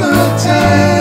summertime.